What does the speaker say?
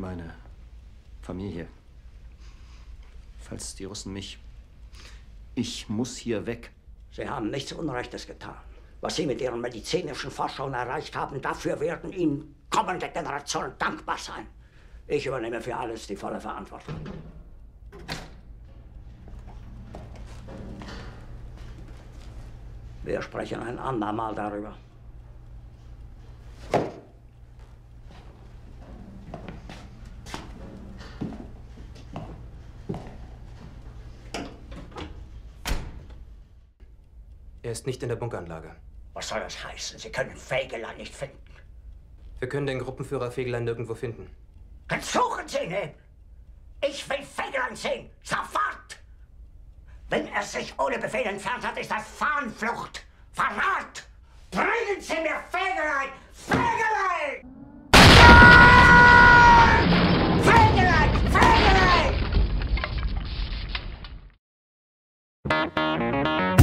Meine Familie. Falls die Russen mich. Ich muss hier weg. Sie haben nichts Unrechtes getan. Was Sie mit Ihren medizinischen Forschungen erreicht haben, dafür werden Ihnen kommende Generationen dankbar sein. Ich übernehme für alles die volle Verantwortung. Wir sprechen ein andermal darüber. Er ist nicht in der Bunkeranlage. Was soll das heißen? Sie können Fegelein nicht finden. Wir können den Gruppenführer Fegelein nirgendwo finden. Dann suchen Sie ihn eben. Ich will Fegelein sehen. Sofort! Wenn er sich ohne Befehl entfernt hat, ist das Fahnenflucht. Verrat! Bringen Sie mir Fegelein! Fegelein! Fegelein! Fegelein!